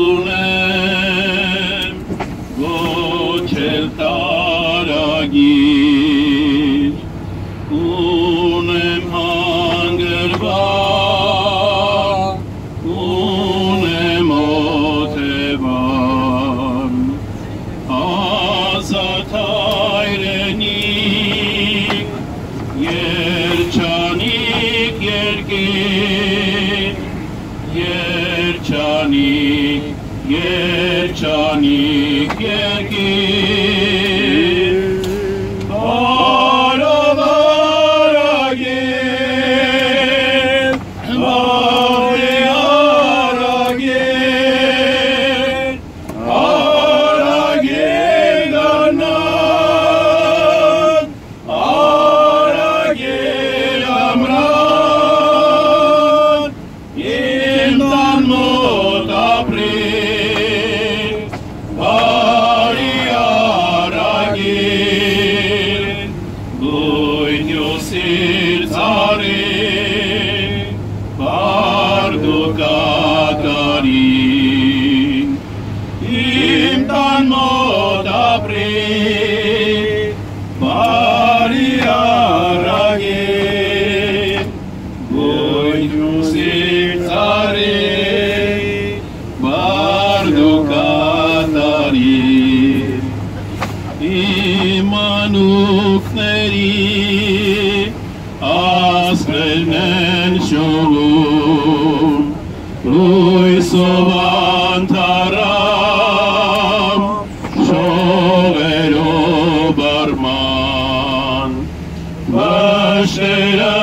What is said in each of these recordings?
Luna. it up.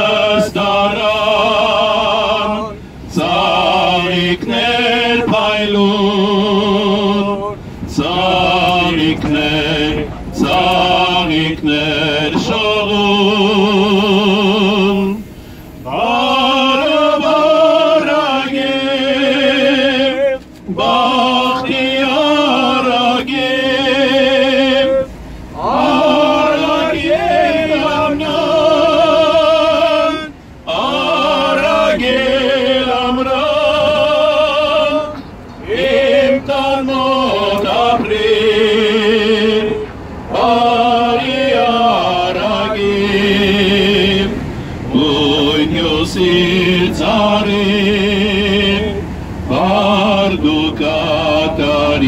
Catarin,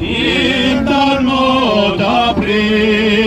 in dar moda prin.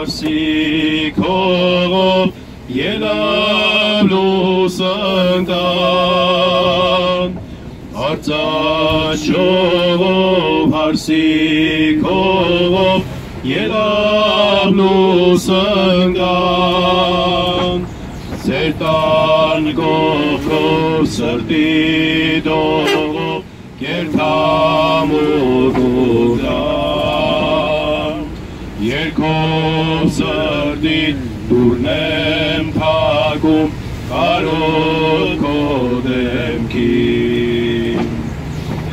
Արսիքով ելավ լուսնդան, արծաչով հարսիքով ելավ լուսնդան, ձեր տան գողով սրտի դողով, կերթամ ու գուդան, Երկով սրտի դուրն եմ թագում կարոտ քո դեմքին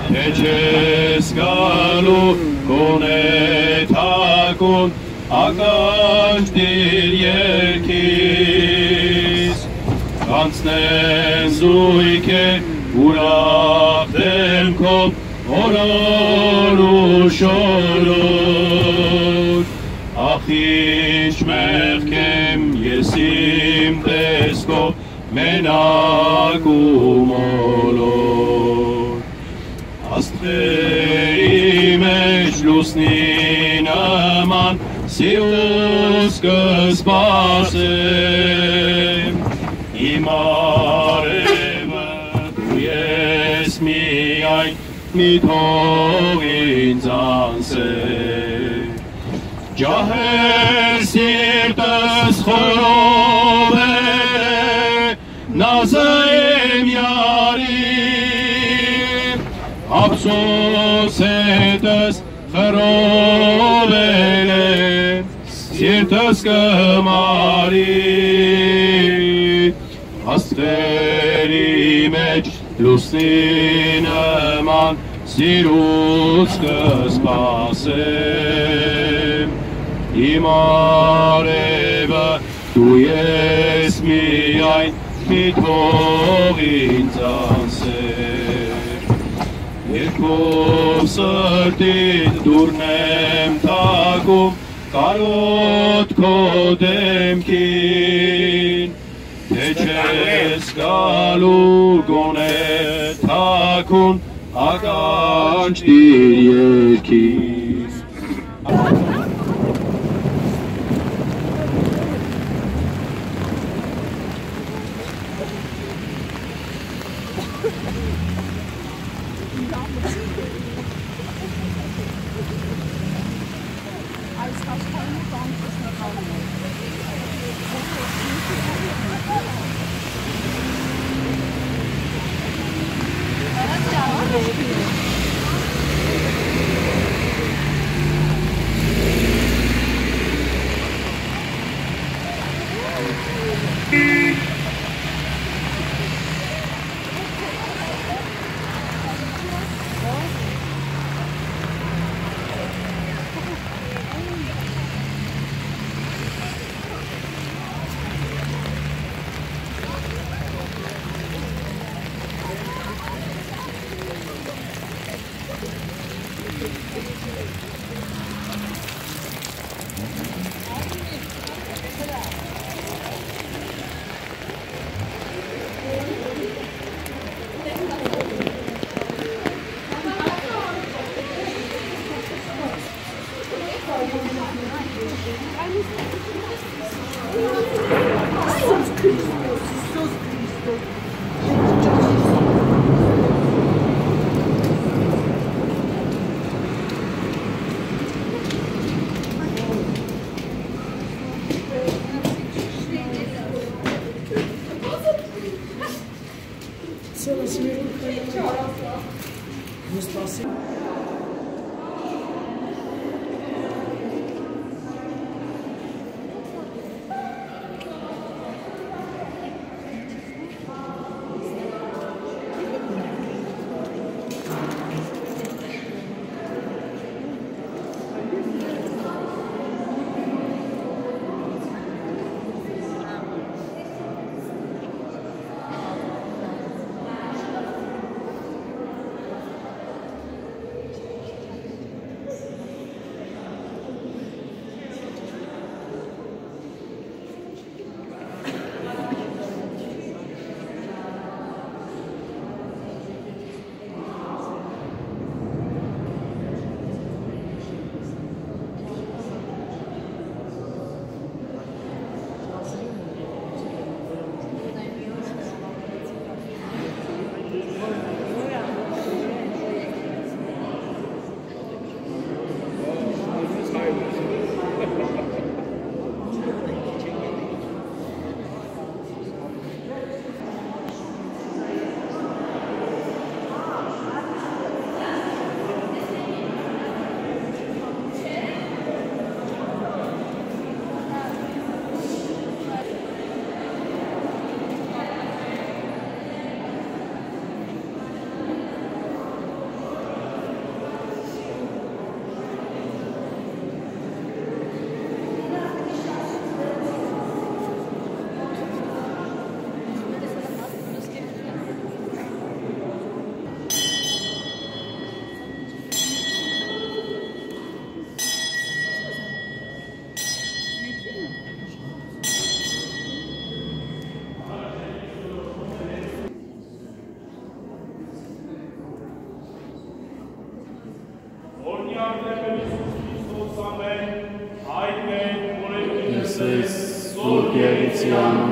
Թե չես գալու կոնե թակուն ականջ դիր երկիս Կանցնեն զույքեր ուրախ դեմքով օրոր ու շորոր Ախ ինչ մեղք եմ ես իմ տեսքով մենակ ու մոլոր Աստղերի մեջ լուսնի նման սիրուս կսպասեմ Իմ արևը դու ես միայն մի թող ինձ անսեր Ջահեր սիրտս խորովել է նազեմ յարի Ափսոս հետս խրովել է սիրտս կմարի Աստերի մեջ լուսնի նման սիրուց կսպասեմ Իմ արևը դու ես միայն մի թող ինձ անսեր Երկով սրտիդ դուրն եմ թագում կարոտ քո դեմքին Թե չես գալու գոնե թակուն ականջ դիր երկիս Oh, my God.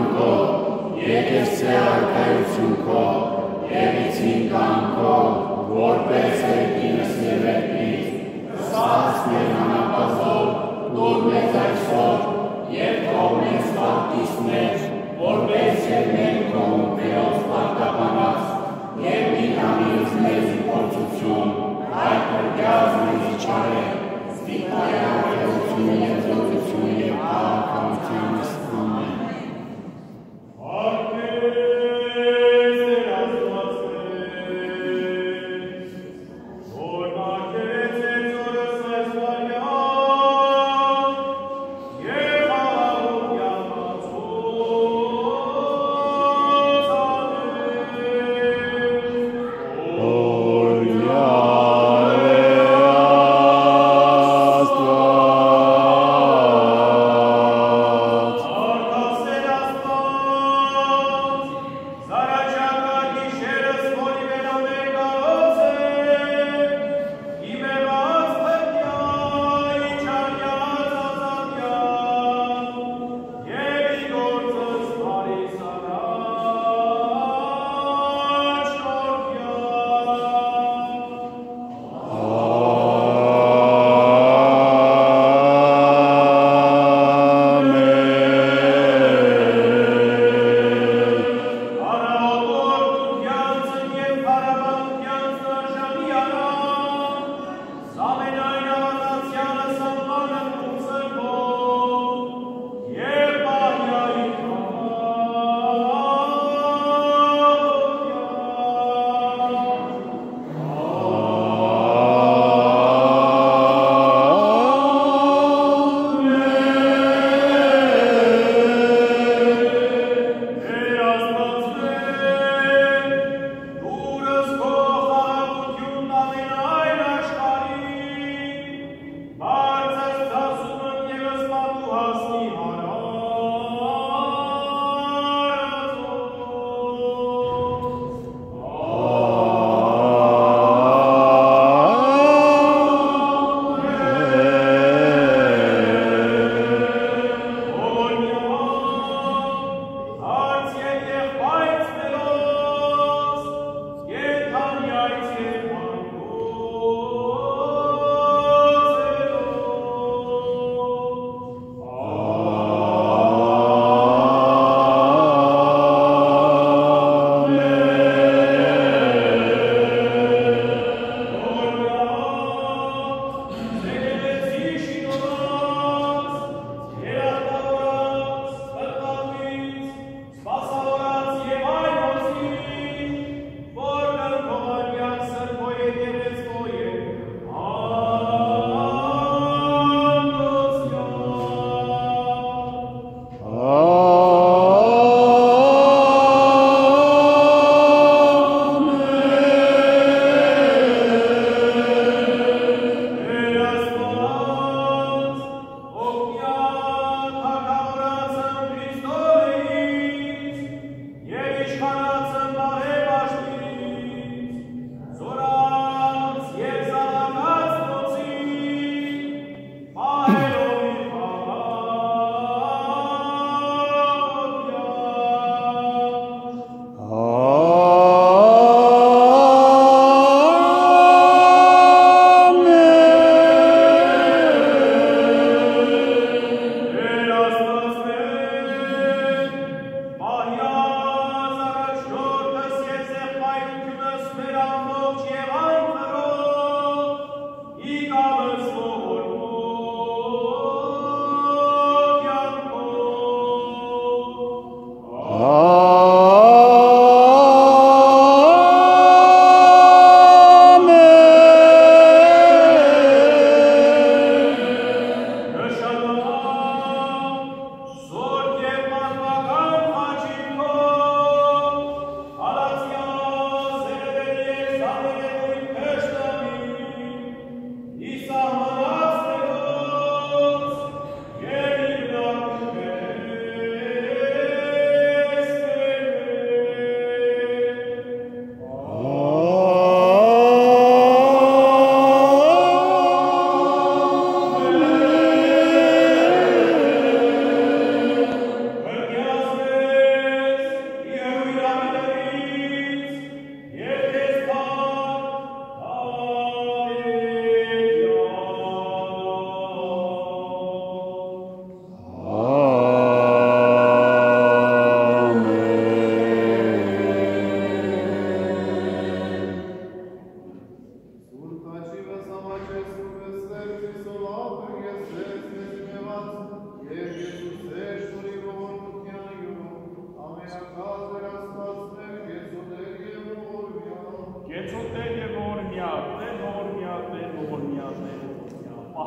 Անուն քո, եկեցի արքայություն քո, եկեցի կամքո, որպես երկինս եւ երկնից, սաց մեր անապազոր, դուր մեզ այսօր, թող մեզ պարտիս մեջ, որպես եւ մենք քո ունքերով պարտականած, եւ մի համից մեզ փորձություն, այդ կրկյազ մեզ իչարե, ստիպայակություն եւ զորություն եւ քաղաքականությունս ամեն։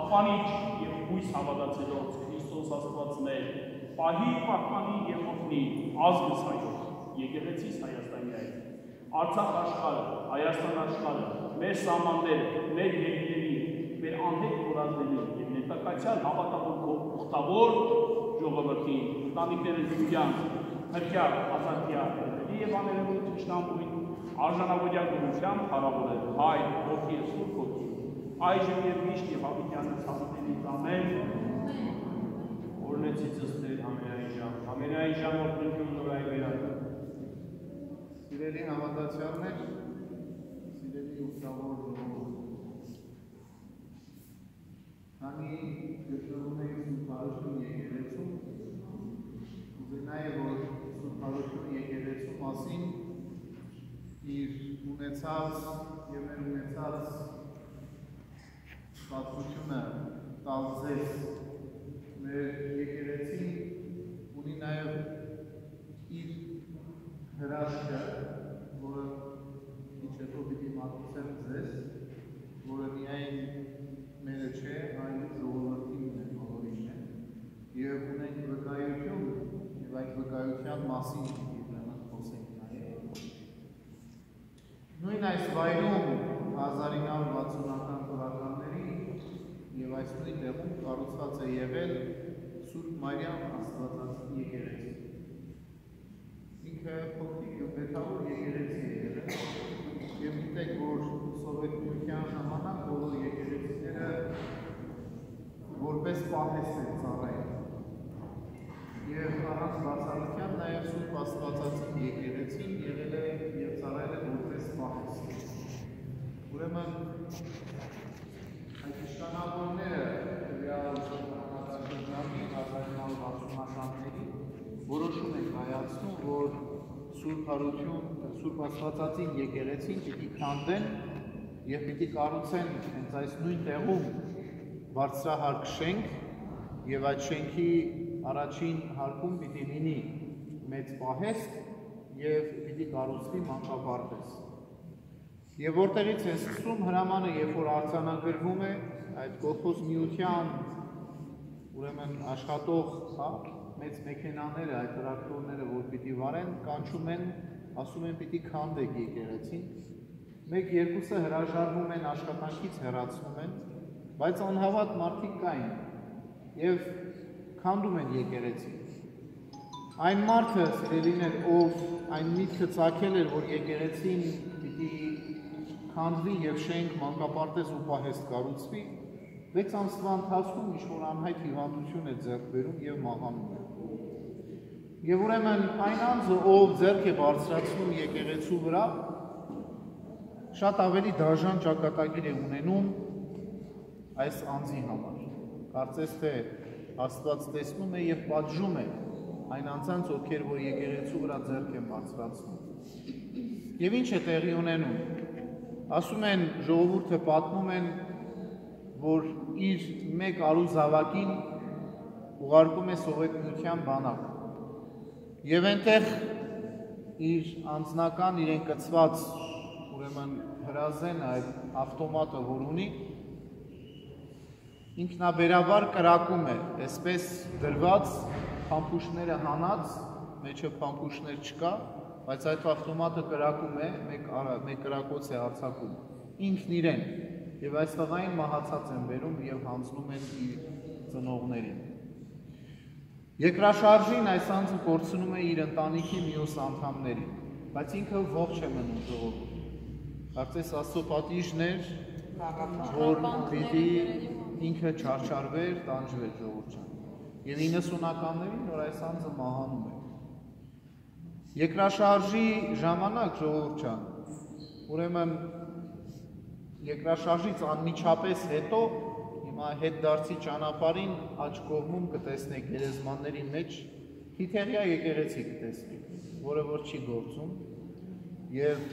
պահպանիչ եւ հույս հավատացելով Քրիստոս Աստվածն է, պահի պահպանի եւ օգնի ազգս հայոց, եկեղեցիս Հայաստանի այդ, Արցախ աշխարհը, Հայաստան աշխարհը, մեր սահմանները, մեր երկրների, մեր անհետ կորածների եւ ներկայացյալ հավատավոր ուխտավոր ժողովրդին, ընտանիքները ջուջան, հրկյալ, ազատյալ, եւ աներևույթ ճշտամույն արժանավորյալ գնությամբ հարավորել հայ, ոգի, սուրբ ոգի, այժմ եւ միշտ եւ հավիտյանը ցածներից ամեն օրնեցից ըստեր ամենայն ժամ, ամենայն ժամ օրտնություն նորայ վերակը։ Սիրելի հավատացյալներ, սիրելի ժողովուրդ, քանի գտնվում եք Սուրբարություն եկեղեցում, ուզենայի որ Սուրբարություն եկեղեցու մասին իր ունեցած եւ մեր ունեցած պատմությունը տալ ձեզ. Մեր եկեղեցին ունի նաեւ իր հրաշքը, որը ինչ հետո պիտի մատուցեմ ձեզ, որը միայն մերը չէ, այլ ժողովրդին է, բոլորին է, եւ ունենք վկայություն եւ այդ վկայության մասին ուրեմն խոսենք նաեւ։ Նույն այս վայրում 1960-ական թվականների եւ այս նույն տեղում կառուցված է եղել Սուրբ Մարիամ Աստվածածի եկեղեցի։ Ինքը փոքրիկ եւ բետավոր եկեղեցի է եղել եւ գիտեք որ սովետության ժամանակ բոլոր եկեղեցիները որպես պահեստ են ծառայել եւ առանց բացառության նաեւ Սուրբ Աստվածածի եկեղեցին եղել է եւ ծառայել է որպես պահեստ։ Ուրեմն այդ իշխանավորները реալ ժամանակաշրջանի 1960-ականների որոշում են կայացնում, որ Սուրբ Հարություն, Սուրբ Աստվածածի եկեղեցին պիտի քանդեն եւ պիտի կառուցեն հենց այս նույն տեղում բարձրահարկ շենք եւ այդ շենքի առաջին հարկում պիտի լինի մեծ պահեստ եւ պիտի կառուցվի մանկապարտեզ։ Եվ որտեղից է սկսում հրամանը, երբ որ արձանագրվում է այդ կողոս միության ուրեմն աշխատող, հա, մեծ մեքենաները, այդ տրակտորները, որ պիտի վարեն, կանչում են, ասում են պիտի քանդեք եկեղեցին։ Մեկ երկուսը հրաժարվում են աշխատանքից հեռացվում են, բայց անհավատ մարդիկ կային եւ քանդում են եկեղեցին։ Այն մարդը, սիրելիներ, ով այն միտքը ցակել էր, որ եկեղեցին պիտի քանդվի եւ շենք մանկապարտեզ ու պահեստ կառուցվի, 6 ամսվա ընթացքում ինչ-որ անհայտ հիվանդություն է ձեռք բերում եւ մահանում է։ Եվ ուրեմն այն անձը, ով ձեռք է բարձրացնում եկեղեցու վրա, շատ ավելի դաժան ճակատագիր է ունենում այս անձի համար։ Կարծես թե Աստված տեսնում է եւ պատժում է այն անձանց, ովքեր որ եկեղեցու վրա ձեռք են բարձրացնում։ Եվ ինչ է տեղի ունենում։ Ասում են ժողովուրդը պատմում են, որ իր մեկ արու զավակին ուղարկում է սովետ միության բանակ։ Եւ այնտեղ իր անձնական իրեն կծված ուրեմն հրազեն այդ ավտոմատը որ ունի ինքնաբերաբար կրակում է, այսպես դրված փամփուշտները հանած, մեջը փամփուշտներ չկա, բայց այդ ավտոմատը կրակում է, մեկ մեկ կրակոց է արձակում։ Ինքն իրեն եւ այս տղային մահացած են բերում եւ հանձնում են իր ծնողներին։ Երկրաշարժին այս անձը կորցնում է իր ընտանիքի մյուս անդամներին, բայց ինքը ողջ է մնում ժողովուրդ։ Կարծես Աստծո պատիժներ, որ պիտի ինքը չարչարվեր, տանջվեր ժողովրդին։ Եվ 90-ականներին որ այս անձը մահանում է։ Երկրաշարժի ժամանակ ժողովրդյան, ուրեմն երկրաշարժից անմիջապես հետո հիմա հետ դարձի ճանապարհին աջ կողմում կտեսնեք գերեզմանների մեջ. Թիթեղյա եկեղեցի կտեսնեք, որը որ չի գործում եւ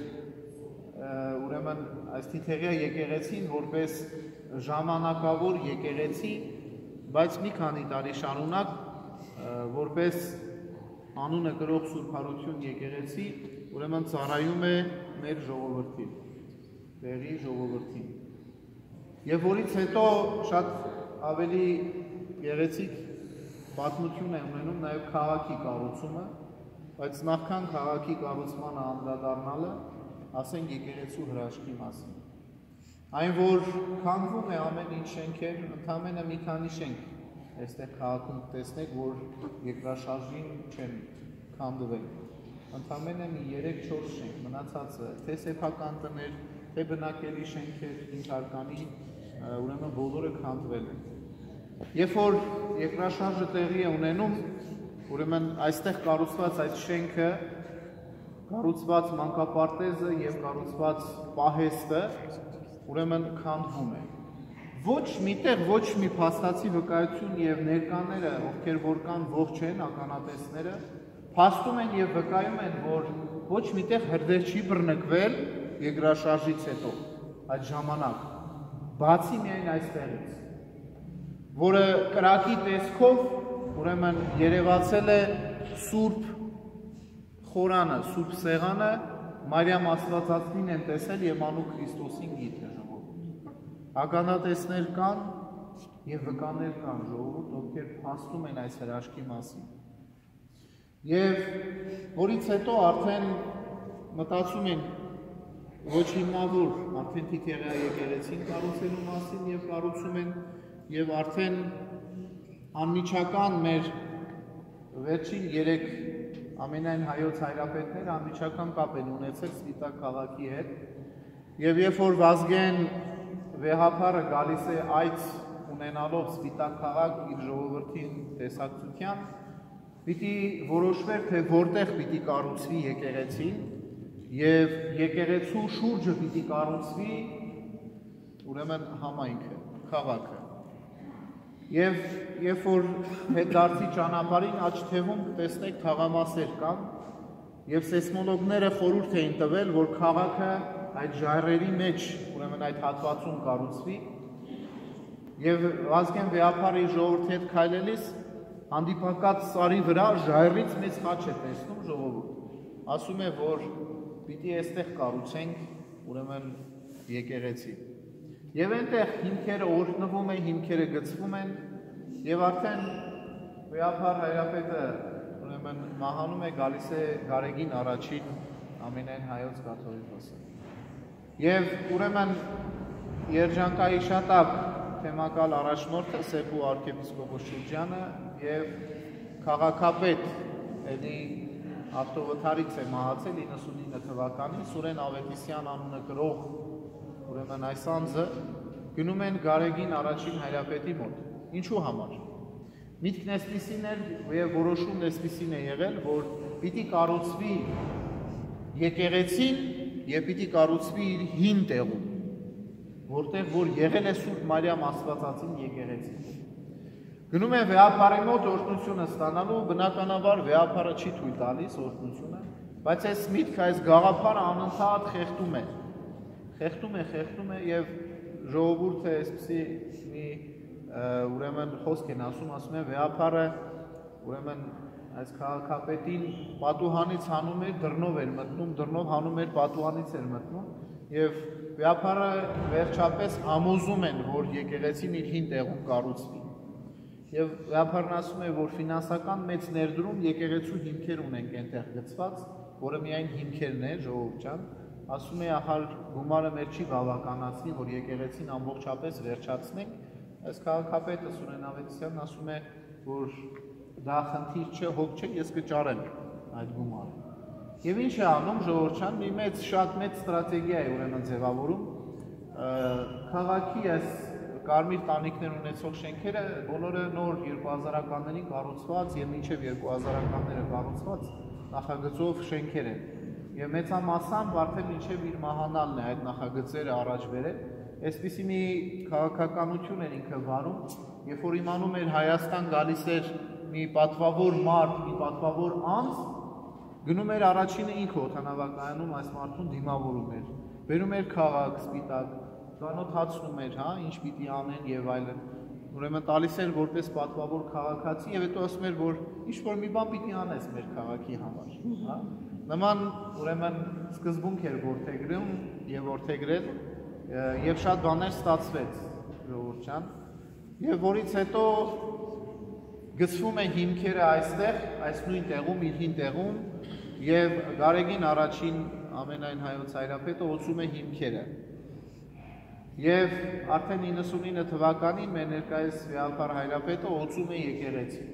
ուրեմն այս Թիթեղյա եկեղեցին որպես ժամանակավոր եկեղեցի, բայց մի քանի տարի շարունակ որպես անունը գրող Սուրբ Հարություն եկեղեցի, ուրեմն ծառայում է մեր ժողովրդին, տեղի ժողովրդին։ Եվ որից հետո շատ ավելի գեղեցիկ պատմություն է ունենում նաև քաղաքի կառուցումը, բայց նախքան քաղաքի կառուցմանը անդրադառնալը, ասենք եկեղեցու հրաշքի մասին։ Այն որ քանդվում է ամեն ինչ շենքեր, ընդամենը մի քանի շենք այստեղ քաղաքում տեսնեք, որ երկրաշարժին չեն քանդվել։ Ընդամենը մի 3-4 շենք, մնացածը թե սեփական տներ, թե բնակելի շենքեր, ինքարկանի, ուրեմն բոլորը քանդվել են։ Երբ որ երկրաշարժը տեղի է ունենում, ուրեմն այստեղ կառուցված այդ շենքը, կառուցված մանկապարտեզը եւ կառուցված պահեստը ուրեմն քանդվում է։ Ոչ միտեղ ոչ մի փաստացի վկայություն եւ ներկաները, ովքեր որ կան ողջ են ականատեսները, փաստում են եւ վկայում են, որ ոչ միտեղ հրդեհ չի բռնկվել երկրաշարժից հետո այդ ժամանակ, բացի միայն այստեղից, որը կրակի տեսքով ուրեմն երևացել է սուրբ խորանը, սուրբ սեղանը Մարիամ Աստվածածնին են տեսել եւ Մանուկ Քրիստոսին գիտը ականատեսներ կան եւ վկաներ կան ժողովուրդ, ովքեր փաստում են այս հրաշքի մասին։ Եվ որից հետո արդեն մտածում են ոչ հիմնավոր արդեն թիթեղյա եկեղեցին կառուցելու մասին եւ կառուցում են եւ արդեն անմիջական մեր վերջին 3 ամենայն հայոց հայրապետներ անմիջական կապ են ունեցել Սպիտակ քաղաքի հետ եւ երբ որ Վազգեն վեհապարը գալիս է այդ ունենալով սպիտակ քաղաք իր ժողովրդին տեսակցությամբ, պիտի որոշվեր, թե որտեղ պիտի կառուցվի եկեղեցին եւ եկեղեցու շուրջը պիտի կառուցվի ուրեմն համայնքը, քաղաքը։ Եվ երբ որ հետդարձի ճանապարհին աչ թևում տեսնեք թաղամասեր կան, եւ սեյսմոլոգները խորհուրդ էին տվել, որ քաղաքը այդ ժայռերի մեջ, ուրեմն այդ հատվածում կառուցվի եւ Վազգեն վեապարի ժողովրդի հետ քայլելիս հանդիպակած սարի վրա ժայռից մեծ խաչ է տեսնում ժողովուրդ։ Ասում է, որ պիտի այստեղ կառուցենք ուրեմն եկեղեցի։ Եվ այնտեղ հիմքերը օրհնվում են, հիմքերը գծվում են եւ արդեն վեապար հայրապետը ուրեմն մահանում է գալիս է Գարեգին առաջին ամենայն հայոց կաթողիկոսը։ Եվ ուրեմն երջանկայի շատակ թեմակալ առաջնորդը Սեփու arczepiskopos Շուրջյանը եւ քաղաքապետ էլի ավտովթարից է մահացել 99 թվականին Սուրեն Ավետիսյան անունը գրող ուրեմն այս անձը գնում են Գարեգին առաջին հայրապետի մոտ։ Ինչու համար։ Միտքն էսպիսին էր եւ որոշումն էսպիսին է եղել, որ պիտի կառուցվի եկեղեցին եւ պիտի կառուցվի իր հին տեղում, որտեղ որ եղել է Սուրբ Մարիամ Աստվածածին եկեղեցին։ Գնում է վեապարի մոտ օրհնությունը ստանալու, բնականաբար վեապարը չի թույլ տալիս օրհնությունը, բայց այս միտքը, այս գաղափարը անընդհատ խեղդում է։ Խեղդում է, խեղդում է եւ ժողովուրդը այսպեսի մի ուրեմն խոսք են ասում, ասում են վեապարը ուրեմն այս քաղաքապետին պատուհանից հանում էր, դռնով էր մտնում, դռնով հանում էր, պատուհանից էր մտնում եւ վիապարը վերջապես համոզում են, որ եկեղեցին իր հին տեղում կառուցվի։ Եվ վիապարն ասում է, որ ֆինանսական մեծ ներդրում եկեղեցու հիմքեր ունենք այնտեղ գծված, որը միայն հիմքերն է, ժողովուրդ ջան, ասում է ահա գումարը մեր չի բավականացնի, որ եկեղեցին ամբողջապես վերջացնենք։ Այս քաղաքապետը Սուրեն Ավետիսյանն ասում է, որ դա խնդիր չէ, հոգ չէ, ես կճարեմ այդ գումարը։ Եվ ինչ է անում ժողովրդյան, մի մեծ շատ մեծ ստրատեգիա է ուրեմն ձևավորում քաղաքի այս կարմիր տանիքներ ունեցող շենքերը բոլորը նոր 2000-ականներին կառուցված եւ մինչեւ 2000-ականները կառուցված նախագծով շենքեր են։ Եվ մեծամասամբ արդեն մինչեւ իր մահանալն է այդ նախագծերը առաջ բերել։ Այսպիսի մի քաղաքականություն էր ինքը վարում, երբ որ իմանում էր Հայաստան գալիս էր մի պատվավոր մարդ, մի պատվավոր անձ գնում էր առաջինը ինքը օթանավակայանում այս մարդուն դիմավորում էր։ Բերում էր քաղաք, սպիտակ, ծանոթացնում էր, հա, ինչ պիտի անեն եւ այլն։ Ուրեմն տալիս էր որպես պատվավոր քաղաքացի եւ հետո ասում էր, որ ինչ որ մի բան պիտի անես մեր քաղաքի համար, հա։ Նման ուրեմն սկզբունք էր որթեգրում եւ որթեգրել եւ շատ բաներ ստացվեց ժողովուրդ ջան եւ որից հետո գծվում է հիմքերը այստեղ, այս нույն տեղում, իր հին տեղում եւ Գարեգին առաջին ամենայն հայոց հայրապետը ոցում է հիմքերը։ Եվ արդեն 99 թվականին մեր ներկայիս Վեհապար հայրապետը ոցում է եկեղեցի։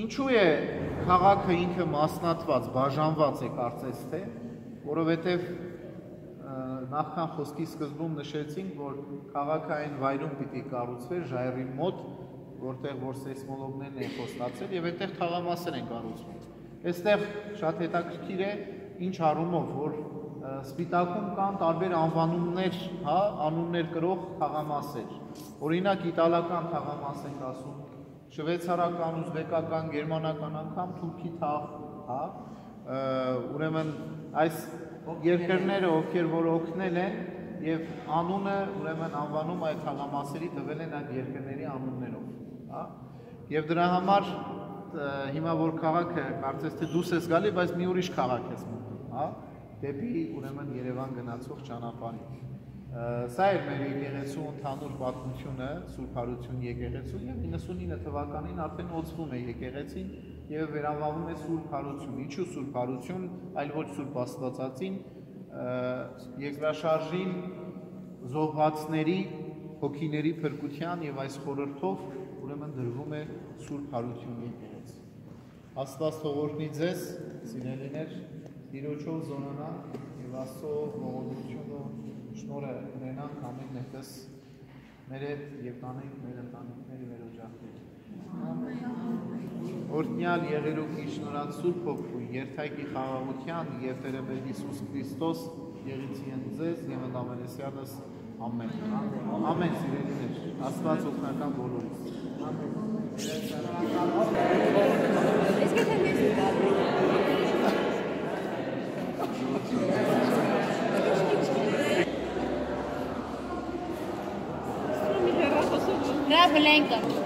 Ինչու է քաղաքը ինքը մասնատված, բաժանված է կարծես թե, որովհետև նախքան խոսքի սկզբում նշեցինք, որ քաղաքը այն վայրում պիտի կառուցվեր ժայռի մոտ, որտեղ որ սեյսմոլոգներն են խոստացել եւ այդտեղ թաղամասեր են կառուցվում։ Այստեղ շատ հետաքրքիր է ինչ առումով, որ Սպիտակում կան տարբեր անվանումներ, հա, անուններ կրող թաղամասեր։ Օրինակ իտալական թաղամաս ենք ասում, շվեյցարական, ուզբեկական, գերմանական անգամ թուրքի թաղ, հա, ուրեմն այս երկրները, ովքեր որ օգնել են եւ անունը ուրեմն անվանում այդ թաղամասերի տվել են այդ երկրների անուններով, հա։ Եվ դրա համար հիմա որ քաղաքը կարծես թե դուս ես գալի, բայց մի ուրիշ քաղաք ես մտնում, հա դեպի ուրեմն Երևան գնացող ճանապարհին։ Սա էր մեր եկեղեցու ընդհանուր պատմությունը, Սուրբ Հարություն եկեղեցու եւ 99 թվականին արդեն ոցվում է եկեղեցին եւ վերանվանվում է Սուրբ Հարություն։ Ինչու Սուրբ Հարություն, այլ ոչ Սուրբ Աստվածածին, երկրաշարժին զոհվածների հոգիների փրկության եւ այս խորհրդով ուրեմն դրվում է Սուրբ Հարություն եկեղեցի։ Աստված թող օրհնի ձեզ, սիրելիներ, Տիրոջով զոնանանք եւ Աստծո ողորմությունը շնորհը ունենանք ամեն մեկս մեր հետ եւ տանենք մեր ընտանիքների մեր օջախները։ Օրհնյալ եղերուքի շնորհած Սուրբ Հոգու, երթայքի խաղաղության եւ Տերը մեր Հիսուս Քրիստոս եղիցի են ձեզ եւ ընդամենեսյանս ամեն։ Ամեն սիրելիներ, Աստված օգնական բոլորիս։ Ամեն։ Իսկ եթե մեզ Blanca.